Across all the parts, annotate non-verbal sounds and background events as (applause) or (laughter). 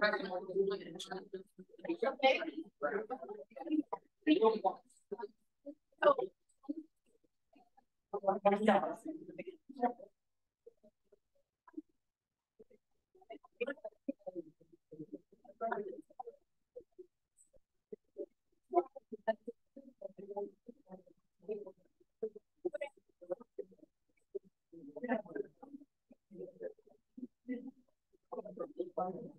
let's put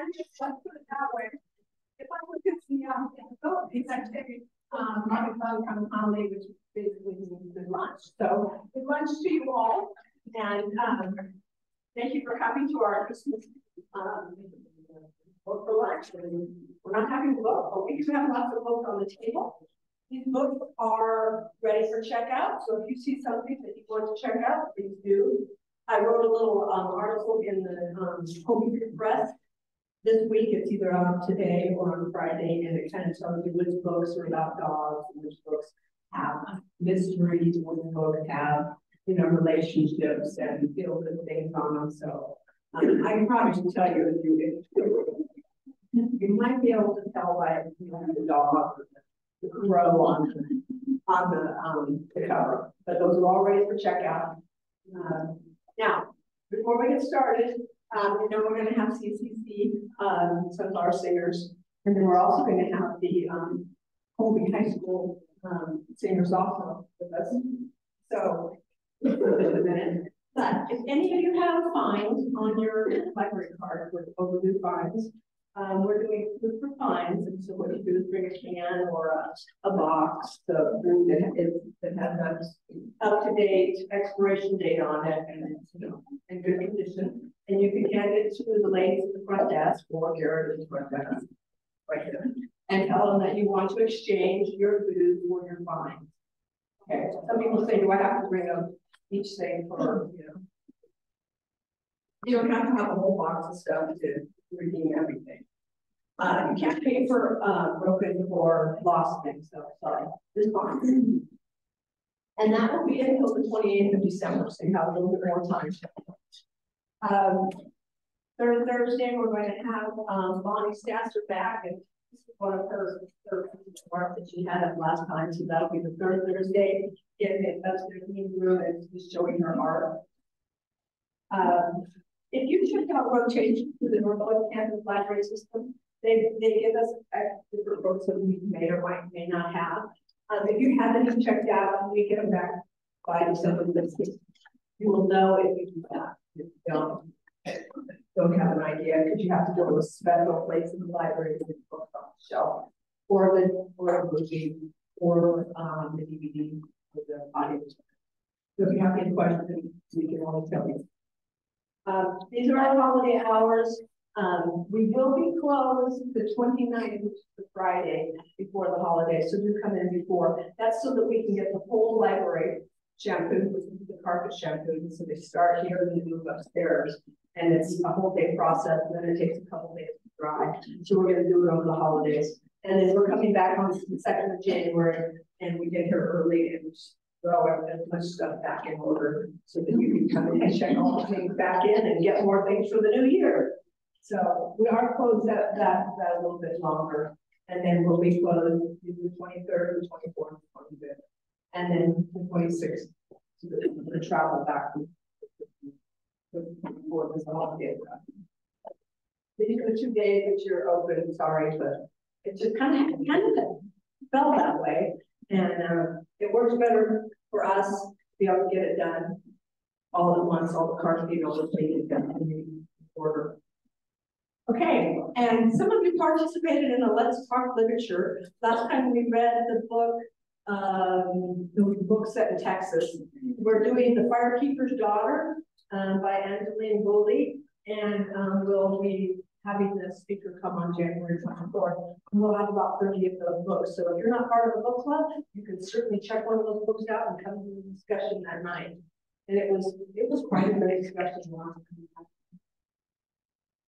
it that way. If I look at the um, son holiday, which basically means good lunch. So good lunch to you all, and um, thank you for coming to our Christmas um, for lunch. And we're not having a book, but we do have lots of books on the table. These books are ready for checkout. So if you see something that you want to check out, please do. I wrote a little um, article in the um, Home Press this week, it's either out today or on Friday, and it kind of tells you which books are about dogs and which books have mysteries, which books have, you know, relationships and feel good things on them. So um, I can probably tell you if you, you might be able to tell by you know, the dog or the, crow on the, on the, um, the cover, but those are all ready for checkout. Um, now, before we get started, um, you know, we're going to have CCC, um, Sunflower Singers, and then we're also going to have the um, Colby High School um, singers also with us. So. (laughs) But if any of you have fines on your library card with overdue fines, um, we're doing food for fines, and so what you do is bring a can or a, a box of food that is that has up to date expiration date on it and it's you know in good condition, and you can hand it to the ladies at the front desk or Garrett at the front desk, right here, and tell them that you want to exchange your food for your fines. Okay, some people say, do I have to bring up each thing for you know? You don't have to have a whole box of stuff to redeem. Uh, you can't pay for uh, broken or lost things, so sorry. This box. And that will be until the 28th of December, so you have a little bit more time. Um, third Thursday, we're going to have um, Bonnie Stasser back, and this is one of her third work that she had last time, so that'll be the third Thursday in the investor room and just showing her art. Um, if you check out rotation to the Northwest Kansas library system, they, they give us different books that we may or might may not have. Um, if you have any (laughs) checked out, we get them back by December the You will know if you do that. If you don't, don't have an idea, because you have to go to a special place in the library to get the book on the shelf, or the or a movie, or um, the DVD with the audio. So if you have any questions, we can always tell you. Um, these are our holiday hours. Um, we will be closed the 29th, which is the Friday before the holiday. So do come in before. That's so that we can get the whole library shampoo, which is the carpet shampoo. So they start here and they move upstairs. And it's a whole day process. And then it takes a couple days to dry. So we're going to do it over the holidays. And then we're coming back on the 2nd of January and we get here early and throw as much stuff back in order so that you can come in and check all the things back in and get more things for the new year. So we are closed that, that, that a little bit longer. And then we'll be closed the 23rd, the 24th, the 25th, and then the 26th, so the, the travel back before this holiday. These are the two days that you're open, sorry, but it just kind of kind of felt that way. And uh, it works better for us to be able to get it done all at once, all the cards being to take it done in order. Okay, and some of you participated in a Let's Talk Literature. Last time we read the book, um, the book set in Texas. We're doing The Firekeeper's Daughter um, by Angeline Boulley, and um, we'll be having the speaker come on January 24th. And we'll have about 30 of those books. So if you're not part of the book club, you can certainly check one of those books out and come to the discussion that night. And it was it was quite a good discussion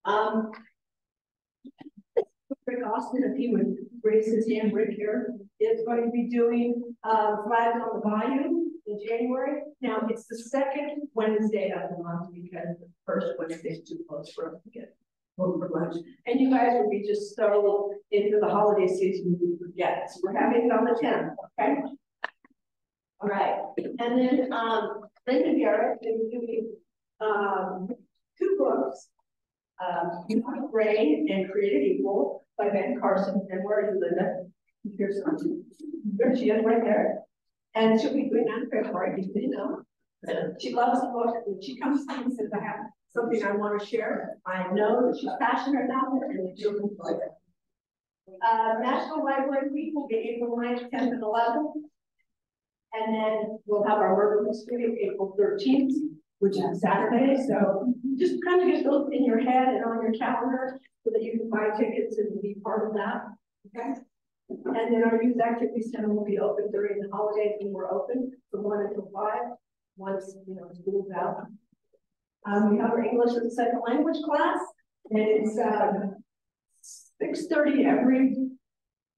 Um. Rick Austin, if he would raise his hand, Rick here, is going to be doing, uh, flags on the bayou in January. Now, it's the second Wednesday of the month because the first Wednesday is too close for us to get home for lunch. And you guys will be just so into the holiday season, you forget. So we're having it on the tenth, okay? All right, and then, um, Linda Garrett is doing, um, two books. Um, Brain and Creative Equal by Ben Carson, and where is Linda? Here's some, there she is right there. And she'll be doing that in February, you know. She loves the book, and she comes to me and says, I have something I want to share. I know that she's passionate about it, and the children like it. Uh, National Library Week will be April 9th, tenth, and eleventh. And then we'll have our murder mystery April thirteenth, which is Saturday, so just kind of get those in your head and on your calendar so that you can buy tickets and be part of that, okay? And then our youth activity center will be open during the holidays when we're open from one until five, once, you know, school's out. Um, we have our English as a second language class, and it's, um, six thirty every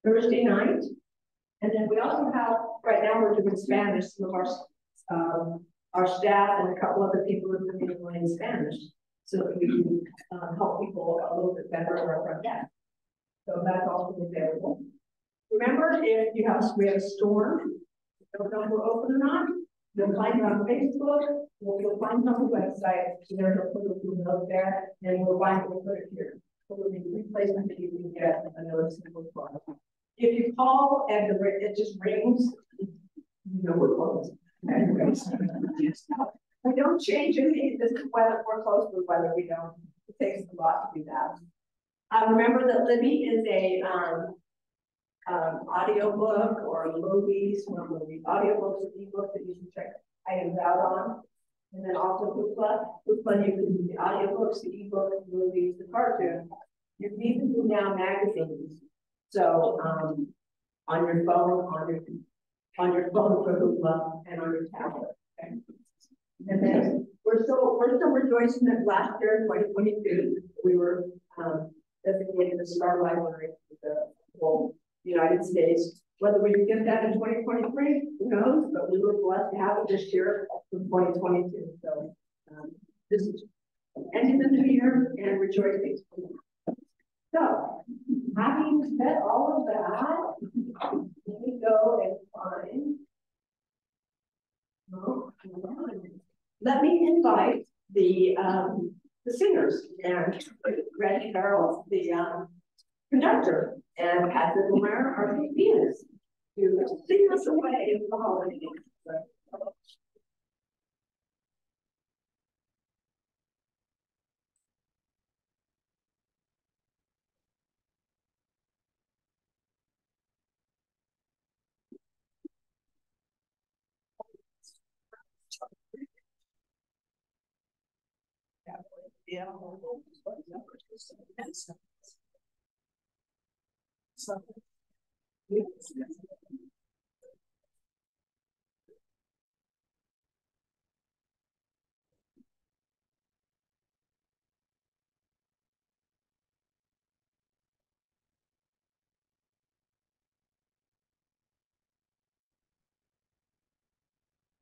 Thursday night. And then we also have, right now, we're doing Spanish, some of our, um, our staff and a couple other people are doing it in Spanish. So that we can, uh, help people a little bit better on our front desk. So that's also available. Remember, if you have, we have a storm, don't know if we're open or not, you'll find it on Facebook, we'll, you'll find it on the website, there's a little note there, and we'll find, we'll put it here. So we'll be replacement that you can get a notice of. If you call and the, it just rings, you know we're closed. Anyways. We don't change anything, this is weather, we're close to weather, we don't, it takes a lot to do that. Uh, remember that Libby is a, um, um, audiobook or movies, of the audiobooks or ebooks that you can check items out on. And then also Hoopla, Hoopla, you can do the audiobooks, the ebooks, the movies, the cartoons. You can even do now magazines. So, um, on your phone, on your, on your phone for Hoopla and on your tablet, okay? And then we're so, we're so rejoicing that last year, twenty twenty-two, we were, um, designated the Star Library for the whole United States. Whether we get that in twenty twenty-three, who knows, but we were blessed to have it this year in twenty twenty-two, so, um, this is ending the new year and rejoicing. So, having said all of that, let me go and find. Oh. Let me invite the, um, the singers and Reggie Farrell, the, um, conductor, and Patrick Lemare, our pianist, to sing us away in the holidays.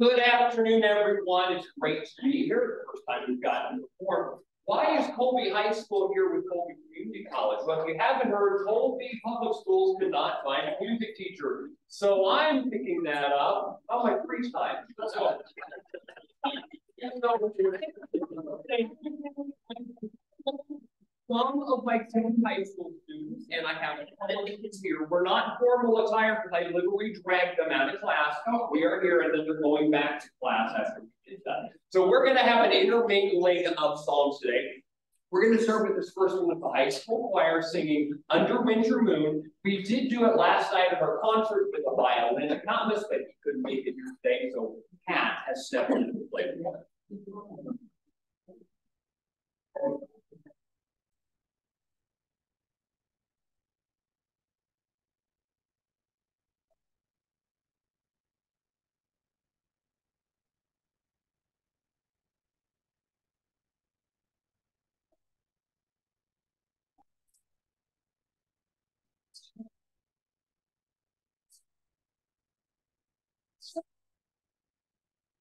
Good afternoon, everyone. It's great to be here. First time we've gotten before. Why is Colby High School here with Colby Community College? Well, if you haven't heard, Colby Public Schools could not find a music teacher. So I'm picking that up on my free time. (laughs) Some of my high school students, and I have ten kids here, were not formal attire because I literally dragged them out of class. Oh, we are here and then they're going back to class after we did that. So we're gonna have an intermingling of songs today. We're gonna start with this first one with the high school choir singing Under Winter Moon. We did do it last night at our concert with a violin economist, but he couldn't make it here today, so Pat has stepped in to play us.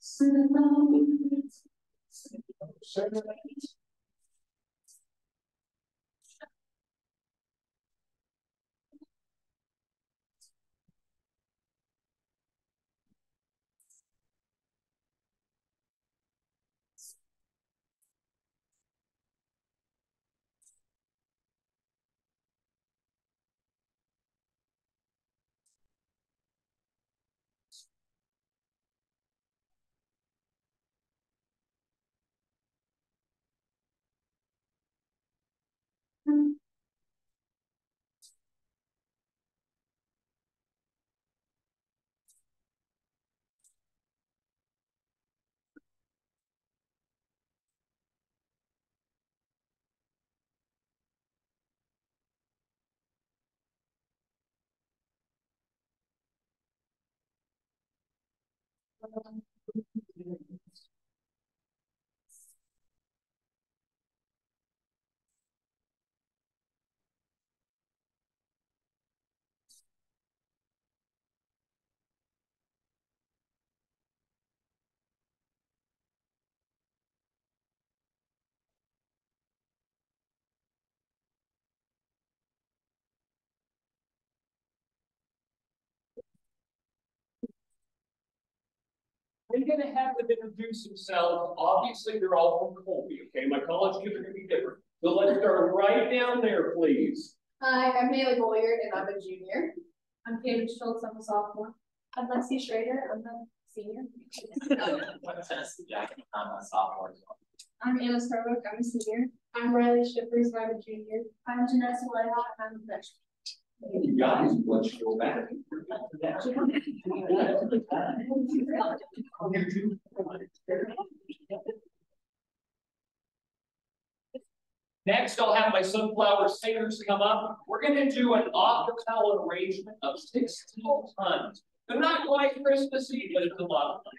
是那么一次，是那么一次。Um, I'm gonna have them introduce themselves. Obviously, they're all from Colby, okay? My college kids are gonna be different. So let's start right down there, please. Hi, I'm Haley Boyer and I'm a junior. I'm Katie Schultz, I'm a sophomore. I'm Lexi Schrader, I'm a senior. I'm a sophomore as well. I'm Anna Starbuck, I'm a senior. I'm Riley Shippers, I'm a junior. I'm Janessa Whitehawk, I'm a freshman. Guys, back. Next, I'll have my sunflower singers come up. We're gonna do an acapella arrangement of sixteen tons. They're not quite Christmassy, but it's a lot of fun.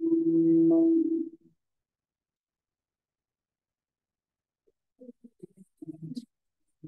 Dum, dum, dum. It's been, it's been fun. A whole minutes, baby, have muscle and blood, muscle and blood, and skin and bones. A mind that's weak and a back that's strong, load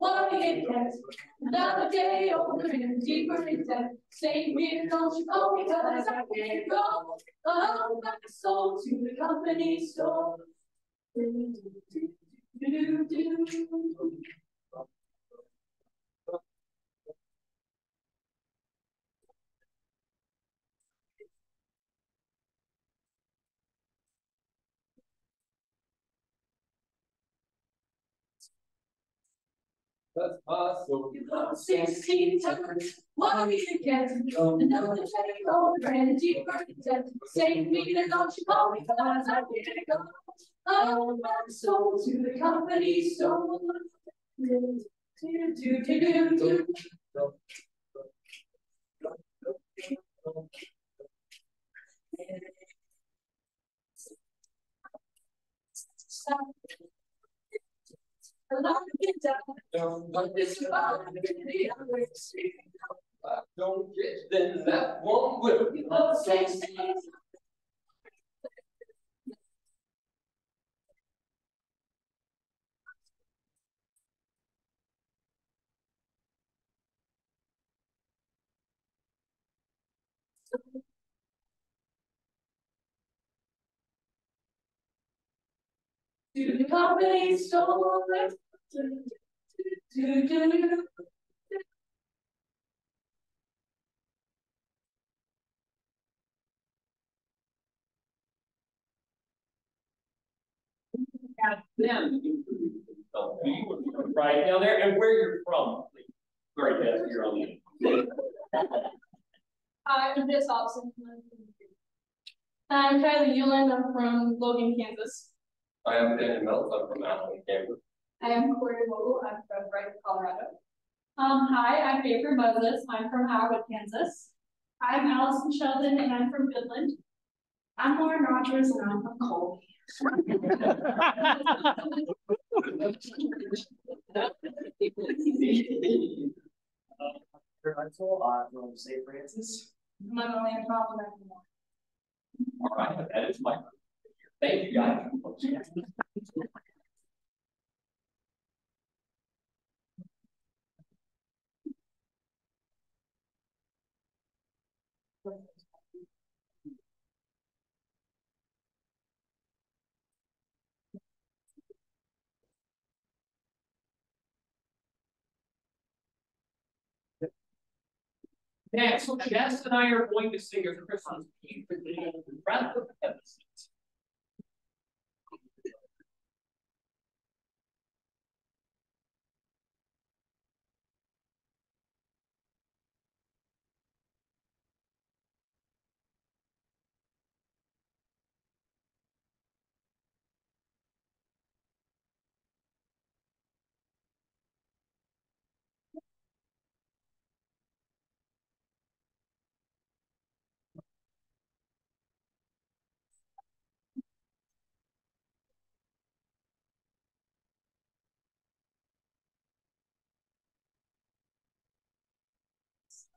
It gets, another day older and deeper in debt. Don't you go, because I can't go. I'll back soul to the company store. Do, Do, do, do. That's awesome. You go sixteen times, what you get, another day old, and you forget, same me, don't you call me, cause I can't go. Oh, my soul to the company store. Do, do, do, do, do. Stop. A lot of it down. Don't, get, then that one will. You go sixteen. To the company store. Do, do, do, do. Ask them. Right down there, and where you're from, please. Best, you're on the. Hi, I'm Miss Hobson. I'm Kylie Euland, I'm from Logan, Kansas. I am Danny Melton, I'm from Athens, Kansas. I am Corey Vogel, I'm from Brighton, Colorado. Um, hi, I'm Baker Moses, I'm from Howard, Kansas. I'm Allison Sheldon and I'm from Midland. I'm Lauren Rogers and I'm from Colby. Rental, uh, from St. Francis. I'm only a problem anymore. All right, that is my. Thank you, guys. Next, Jess and I are going to sing a Christmas hymn for the breath of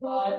Bye.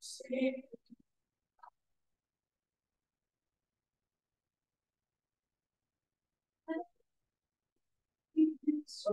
See Все.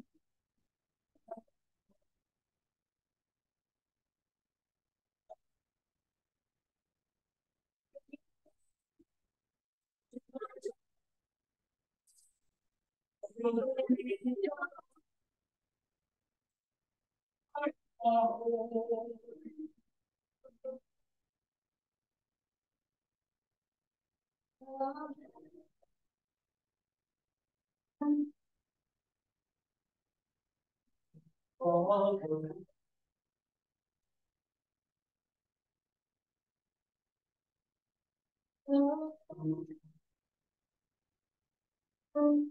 heaven. I'm from.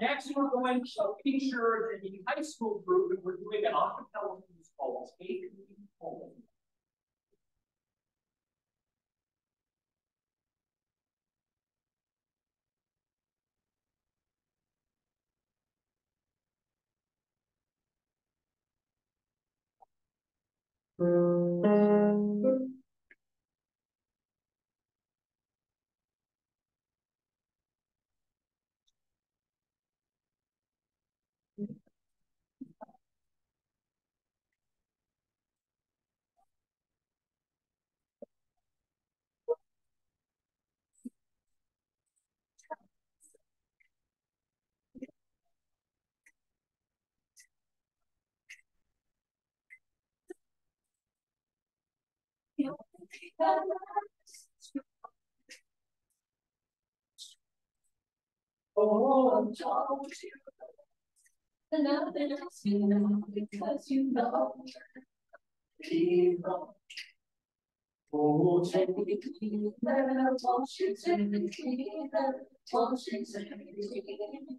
Next, we're going to feature the high school group, and we're doing an acapella piece called Take Me Home. Mm. Oh, and nothing else you know because you know people. Oh, take me there, won't you take me there, won't you take me?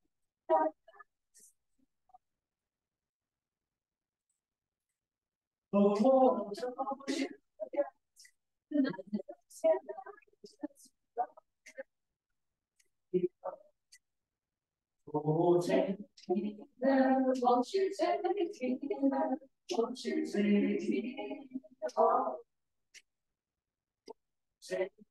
there, won't you take me there? Take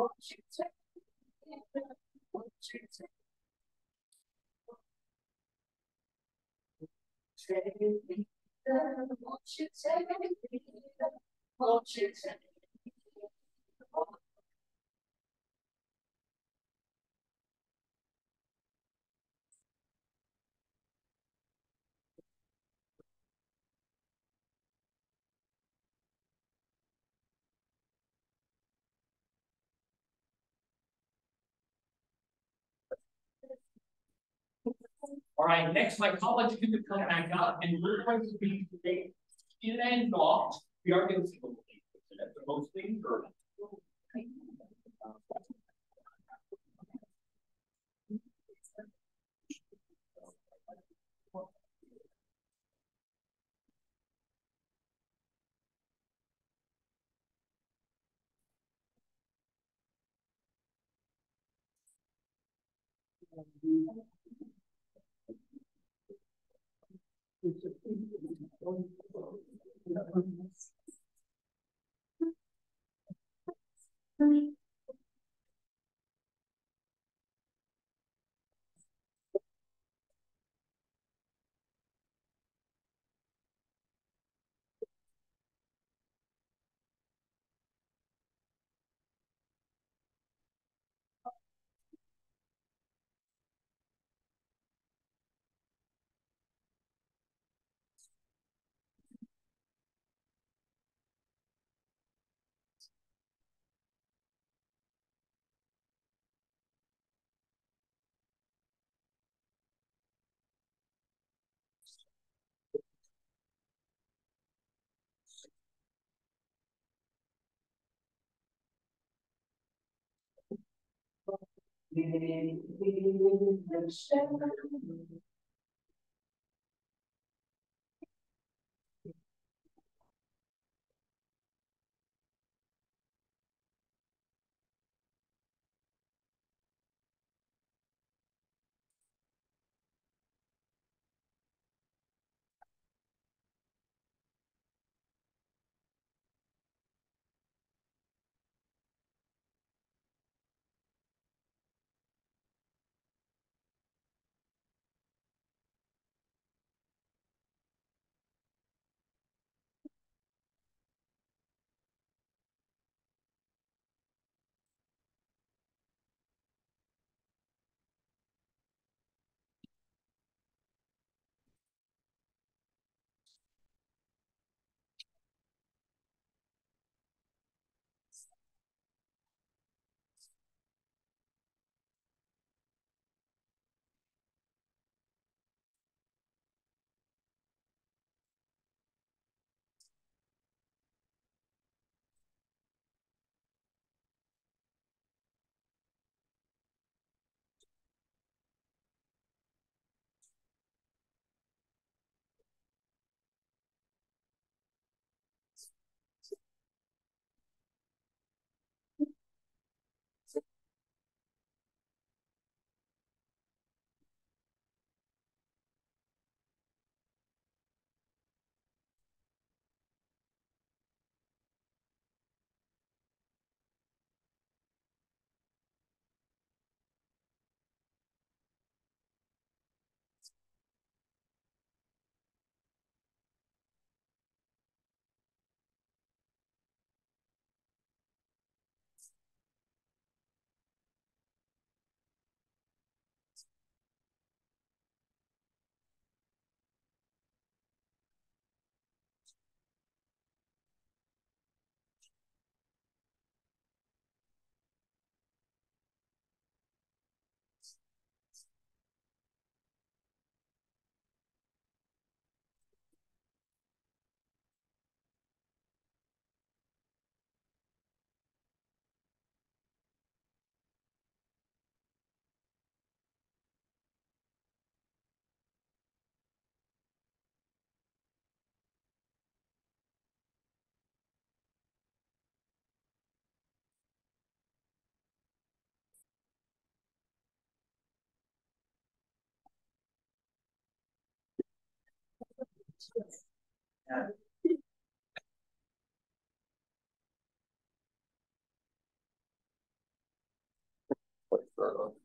won't you. take me there? Won't you take me there, won't you take Take me there, won't you take me there, won't you take me there? All right, next, my colleagues are gonna come back up and we're going to be today, in and not, we are gonna see a the most things or. Thank you.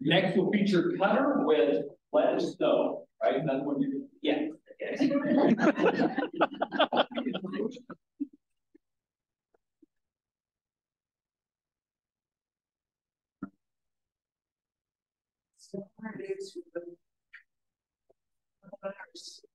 Next we'll feature Cutter with Let Us right? That's what you, yeah. (laughs)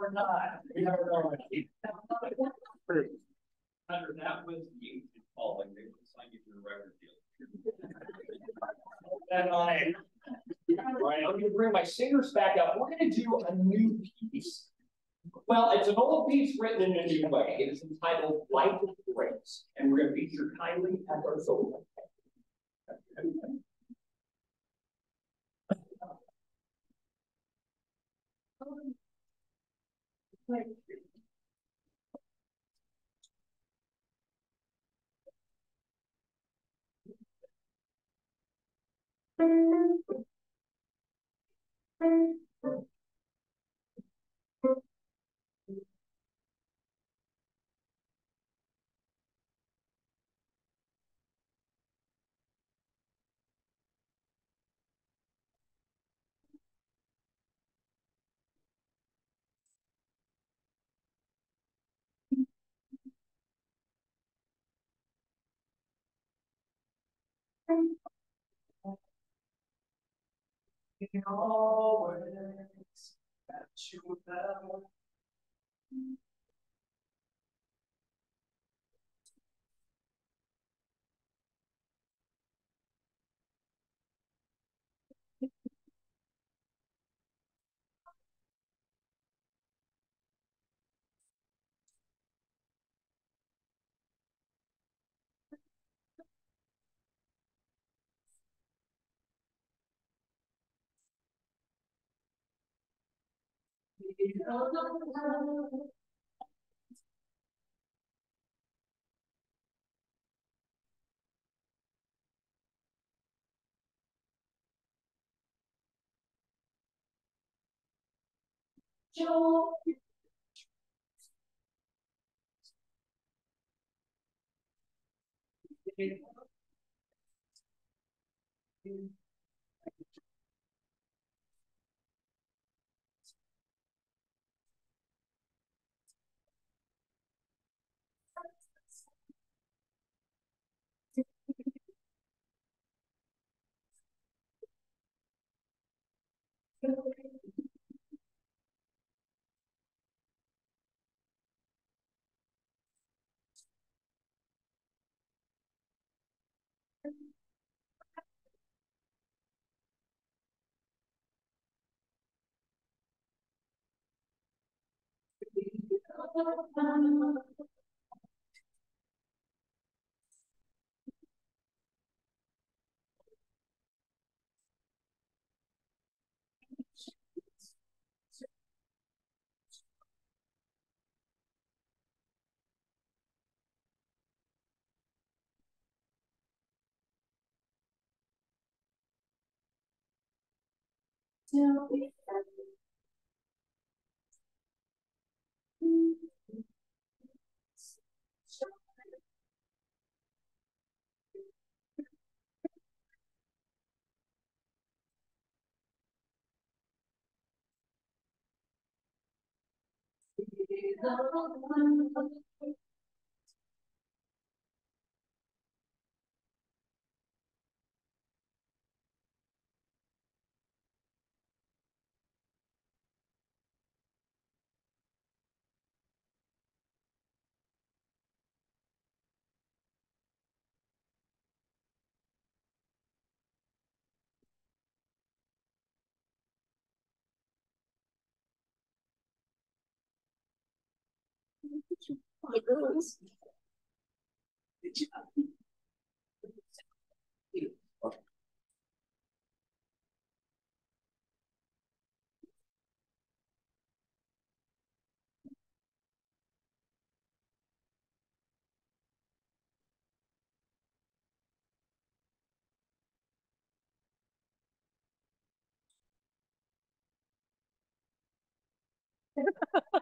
Or not, you never know. Hunter, that was you calling, they would sign you to the record deal. (laughs) And I. Right, I'm gonna bring my singers back up. We're gonna do a new piece. Well, it's an old piece written in a new way. It is entitled Life of Grace, and we're gonna feature Kylie at our solo. You always that you 九。to be Oh, the girls. (laughs)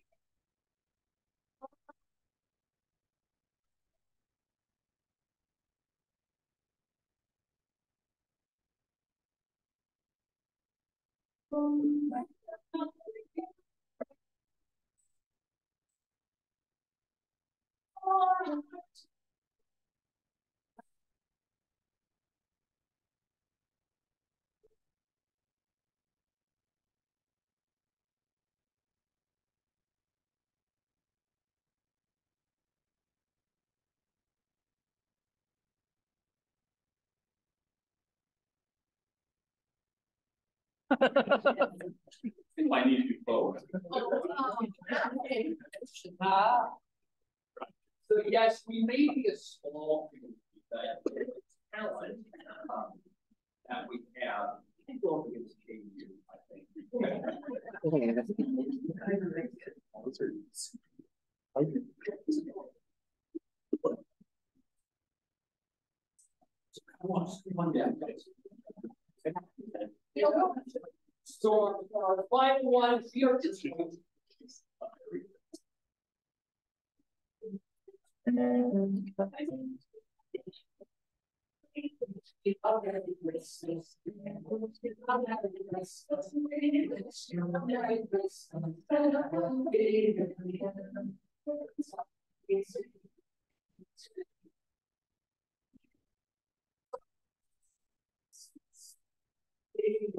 Thank you. I need to be both. uh, so yes, we may be a small community, but talent um, that we have is go against KU, I think. I want to one down, guys. So our final one here is.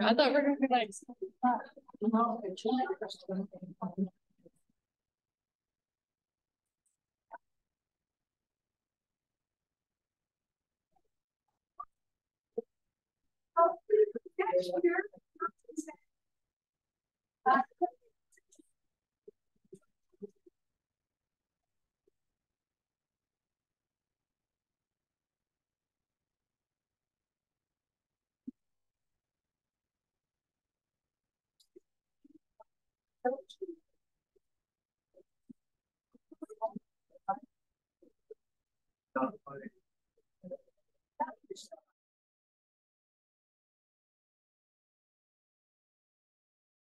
I thought we were going to be like. ‫אז אני אשתמש.